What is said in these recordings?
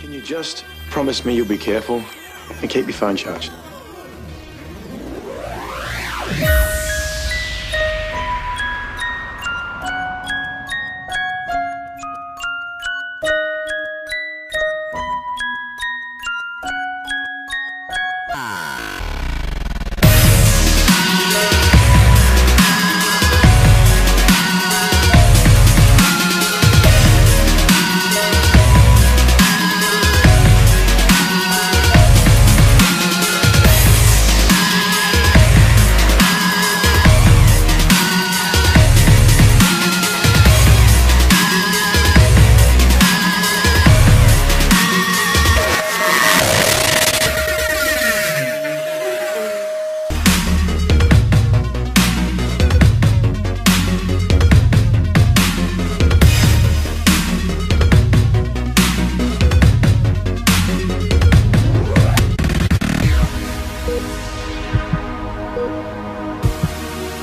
Can you just promise me you'll be careful and keep your phone charged?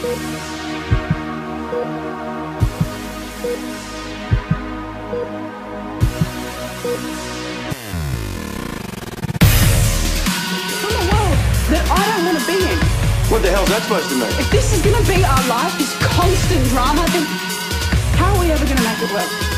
What the hell's that supposed to mean? If this is going to be our life, this constant drama, then how are we ever going to make it work?